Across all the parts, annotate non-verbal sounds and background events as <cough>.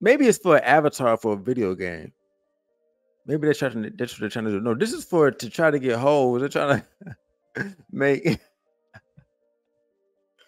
maybe it's for an avatar for a video game. Maybe they're trying to that's what they're trying to do. No, this is for to try to get holes. They're trying to <laughs> make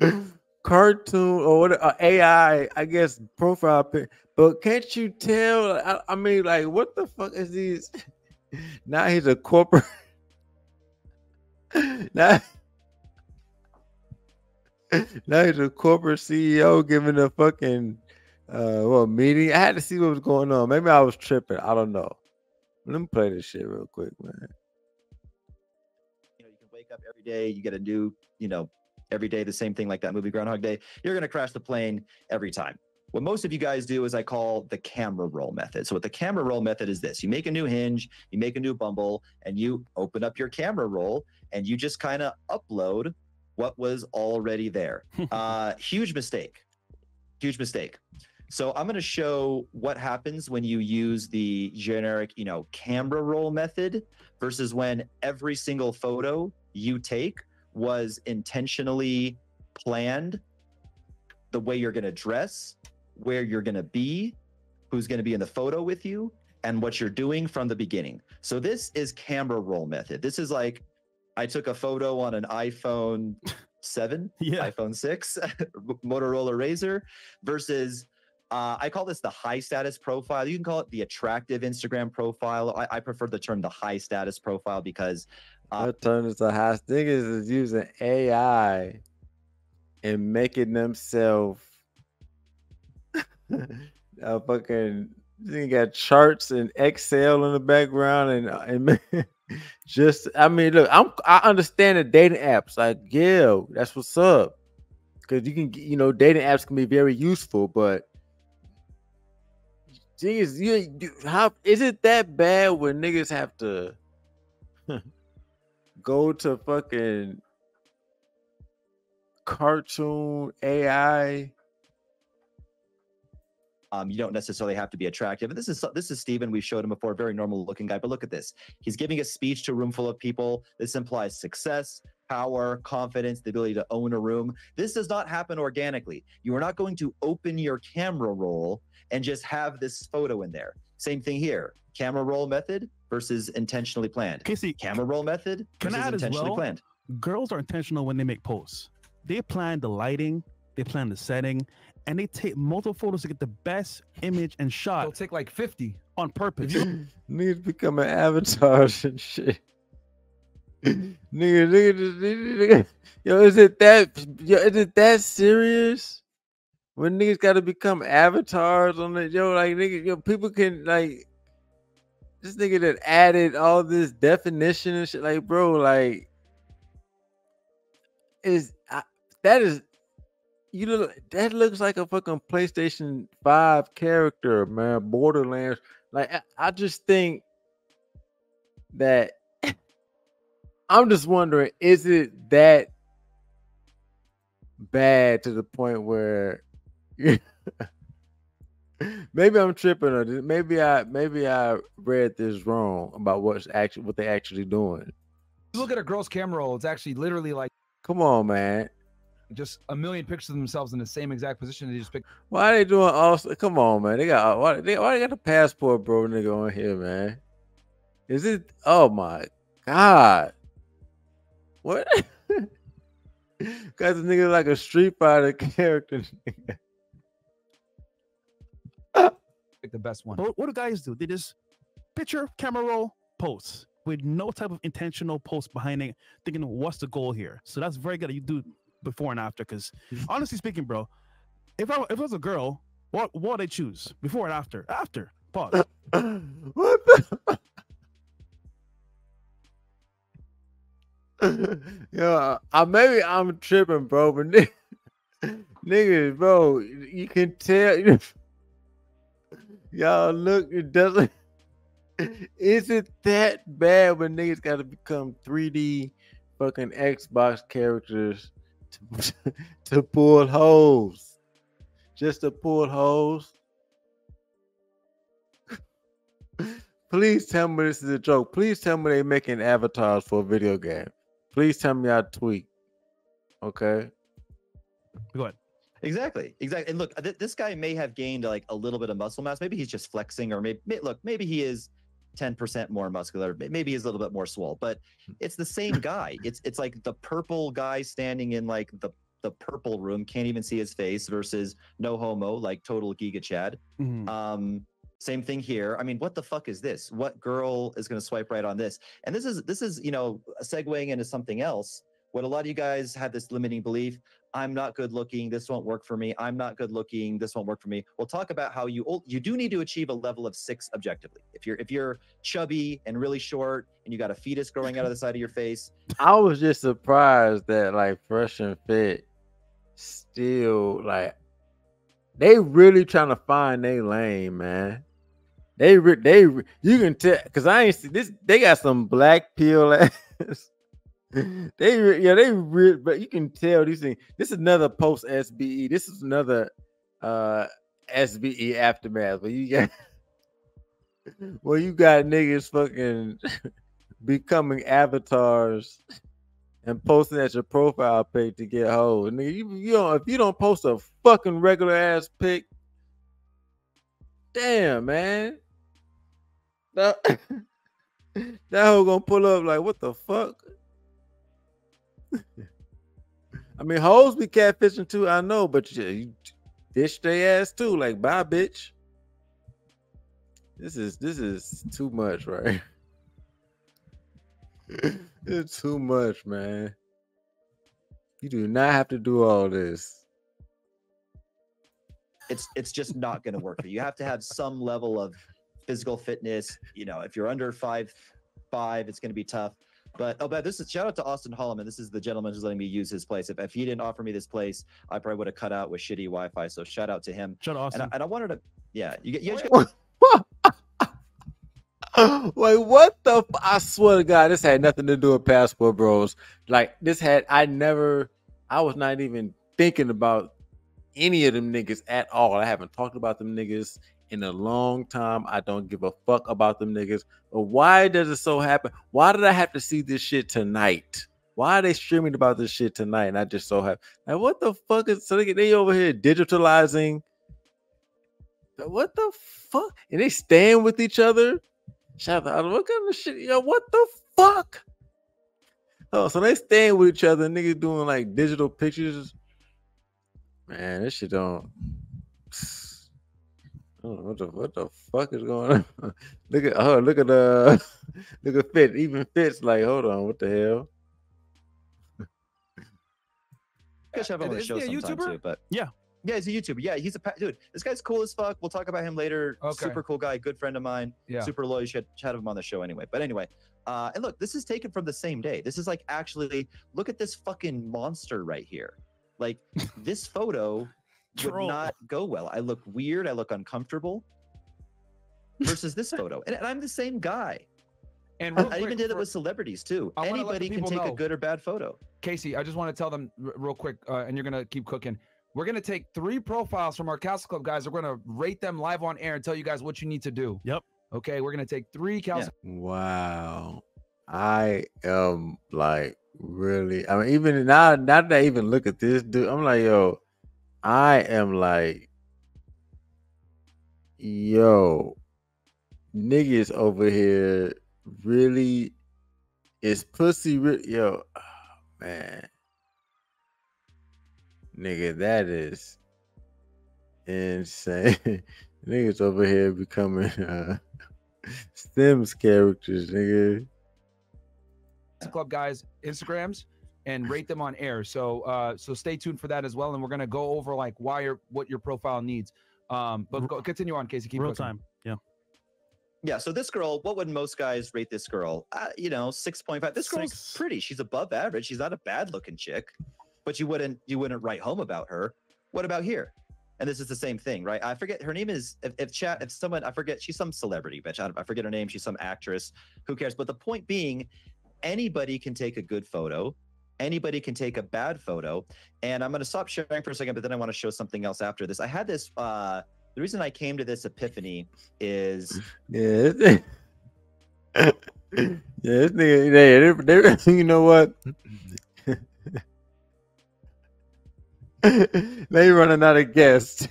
<laughs> cartoon or what uh, AI, I guess profile pic. But can't you tell? I, I mean, like, what the fuck is these? <laughs> now he's a corporate. now, now he's a corporate CEO giving a fucking uh well meeting. I had to see what was going on. Maybe I was tripping. I don't know. Let me play this shit real quick, man. You know, you can wake up every day. You get a new, you know, every day the same thing like that movie Groundhog Day. You're gonna crash the plane every time. What most of you guys do is I call the camera roll method. So what the camera roll method is this: you make a new hinge, you make a new Bumble, and you open up your camera roll, and you just kind of upload what was already there. <laughs> uh, huge mistake. Huge mistake. So I'm going to show what happens when you use the generic, you know, camera roll method versus when every single photo you take was intentionally planned the way you're going to dress, where you're going to be, who's going to be in the photo with you, and what you're doing from the beginning. So this is camera roll method. This is like I took a photo on an iPhone 7, <laughs> Yeah. iPhone 6, <laughs> Motorola Razr versus uh, I call this the high status profile. You can call it the attractive Instagram profile. I, I prefer the term the high status profile because uh, That turn is a high niggas is using AI and making themselves <laughs> a fucking you got charts and Excel in the background and uh, and <laughs> just I mean look I'm I understand the dating apps like yeah that's what's up because you can you know dating apps can be very useful but geez you, you how is it that bad when niggas have to <laughs> go to fucking cartoon AI. um, you don't necessarily have to be attractive. And this is this is Steven. We've showed him before, very normal looking guy. But look at this. He's giving a speech to a room full of people. This implies success, power, confidence, the ability to own a room. This does not happen organically. You are not going to open your camera roll and just have this photo in there. Same thing here. Camera roll method versus intentionally planned. Casey, Camera roll method Can I versus add as intentionally well? planned. girls are intentional when they make posts. They plan the lighting, they plan the setting, and they take multiple photos to get the best image and shot. They'll take like 50. on purpose. <laughs> Need to become an avatar and shit. Nigga, nigga, nigga, nigga. Yo, is it that yo, is it that serious? When niggas gotta become avatars on it, yo, like nigga, yo, people can like this nigga that added all this definition and shit, like, bro, like is I, that is you know that looks like a fucking PlayStation 5 character, man. Borderlands. Like I, I just think that I'm just wondering, is it that bad to the point where <laughs> maybe I'm tripping or maybe I maybe I read this wrong about what's actually what they're actually doing. Look at a girl's camera roll. It's actually literally like Come on, man. just a million pictures of themselves in the same exact position. They just pick. Why are they doing all? Come on, man. They got why they, why they got the passport, bro, nigga on here, man. Is it? Oh my god! What? <laughs> Got the nigga like a Street Fighter <laughs> character. nigga. pick the best one. But what do guys do? They just picture, camera roll, post with no type of intentional post behind it, thinking, what's the goal here? So that's very good that you do before and after. Because <laughs> honestly speaking, bro, if I if I was a girl, what what would I choose? Before and after? After. Pause. what the? <laughs> Yo, I maybe I'm tripping, bro, but nigga, <laughs> niggas, bro, you can tell. <laughs> Y'all look, it doesn't. Is it that bad when niggas got to become 3D fucking Xbox characters to, to pull holes? Just to pull holes? Please tell me this is a joke. Please tell me they're making avatars for a video game. Please tell me I tweet. Okay. Go ahead. Exactly, exactly. And look, th- this guy may have gained like a little bit of muscle mass. Maybe he's just flexing, or maybe look, maybe he is ten percent more muscular. Maybe he's a little bit more swole, but it's the same <laughs> guy. It's it's like the purple guy standing in like the the purple room, can't even see his face, versus no homo, like total Giga Chad. Mhm. Um, same thing here. I mean, what the fuck is this? What girl is going to swipe right on this? And this is this is you know segueing into something else. What a lot of you guys have this limiting belief. I'm not good looking. This won't work for me. I'm not good looking. This won't work for me. We'll talk about how you you do need to achieve a level of six objectively. If you're if you're chubby and really short and you got a fetus growing out of the side of your face, <laughs> I was just surprised that like Fresh and Fit still like they really trying to find their lane, man. They they you can tell because I ain't see this. They got some black pill ass. <laughs> they yeah they but you can tell these things. This is another post SBE. This is another uh SBE aftermath. Where you got <laughs> well you got niggas fucking <laughs> becoming avatars and posting at your profile page to get hold. Nigga, you, you don't if you don't post a fucking regular ass pic, damn man. That, <laughs> that hoe gonna pull up like what the fuck? <laughs> I mean, hoes be catfishing too, I know, but you, you dish their ass too, like bye, bitch. This is this is too much, right? <laughs> it's too much, man. You do not have to do all this. It's it's just not going to work for you. You have to have some level of physical fitness. You know, if you're under five five, it's going to be tough. But oh, but this is shout out to Austin Holloman. This is the gentleman who's letting me use his place. If, if he didn't offer me this place, I probably would have cut out with shitty Wi-Fi. So shout out to him. Shut up, And I, Austin. and I wanted to, yeah, you get you guys Wait, <laughs> Wait, what the? F- I swear to God, this had nothing to do with Passport Bros. Like this had, I never, I was not even thinking about any of them niggas at all. I haven't talked about them niggas in a long time. I don't give a fuck about them niggas. But why does it so happen? Why did I have to see this shit tonight? Why are they streaming about this shit tonight? And I just so happy. Like, what the fuck is so they, they over here digitalizing? What the fuck? And they stand with each other. Shout out, what kind of shit? Yo, what the fuck? Oh, so they staying with each other, niggas doing like digital pictures. Man, this shit don't. I don't know what the what the fuck is going on? <laughs> look at oh look at the <laughs> look at Fit. Even Fit's like, hold on, what the hell? guys have him on the show he a sometime YouTuber? too. But Yeah. yeah, he's a YouTuber. Yeah, he's a pa- dude. This guy's cool as fuck. We'll talk about him later. Okay. Super cool guy, good friend of mine. Yeah. super loyal. You should chat him on the show anyway. But anyway, uh, and look, this is taken from the same day. This is like actually look at this fucking monster right here. Like this photo <laughs> would not go well. I look weird. I look uncomfortable. Versus this <laughs> photo, and, and I'm the same guy. And I real even quick did it with celebrities too. I wanna let the Anybody can people take a good or bad photo. Casey, I just want to tell them r- real quick, uh, and you're gonna keep cooking. We're gonna take three profiles from our Castle Club guys. We're gonna rate them live on air and tell you guys what you need to do. Yep. Okay, we're gonna take three Castle. Wow. I am like really I mean even now now that I even look at this dude, I'm like, yo, I am like yo, niggas over here really is pussy re- yo oh, man. Nigga, that is insane. <laughs> niggas over here becoming uh <laughs> Stems characters, nigga. Club guys Instagrams and rate them on air. So uh so stay tuned for that as well. And we're gonna go over like why your what your profile needs. Um, but go, continue on, Casey. Keep Real cooking. time. Yeah. Yeah. So this girl, what would most guys rate this girl? Uh, you know, six point five. This girl's Six. pretty. She's above average. She's not a bad looking chick, but you wouldn't you wouldn't write home about her. What about here? And this is the same thing, right? I forget her name is if, if chat if someone I forget she's some celebrity bitch. I, I forget her name. She's some actress. Who cares? But the point being, anybody can take a good photo. Anybody can take a bad photo. And I'm going to stop sharing for a second, but then I want to show something else after this. I had this. uh The reason I came to this epiphany is <laughs> <laughs> Yeah. yeah, this nigga, they, they, they, you know what? <laughs> they running out of guests.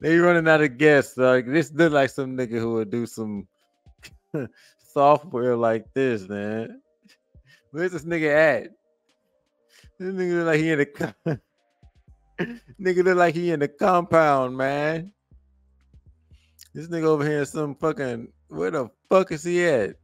They running out of guests. Like this look like some nigga who would do some <laughs> software like this, man. Where's this nigga at? This nigga look like he in the <laughs> nigga look like he in the compound, man. This nigga over here some fucking where the fuck is he at?